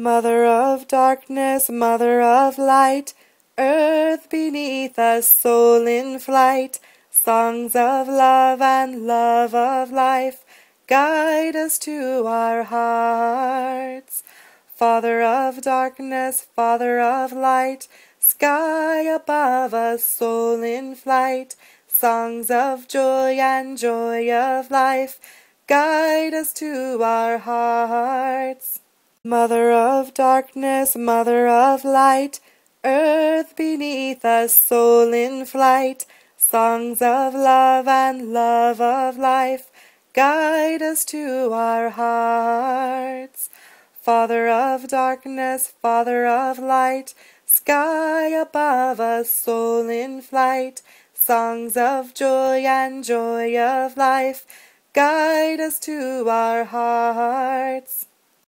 Mother of darkness, mother of light, earth beneath us, soul in flight, songs of love and love of life, guide us to our hearts. Father of darkness, Father of light, sky above us, soul in flight, songs of joy and joy of life, guide us to our hearts. Mother of darkness, mother of light, earth beneath us, soul in flight, songs of love and love of life, guide us to our hearts. Father of darkness, Father of light, sky above us, soul in flight, songs of joy and joy of life, guide us to our hearts.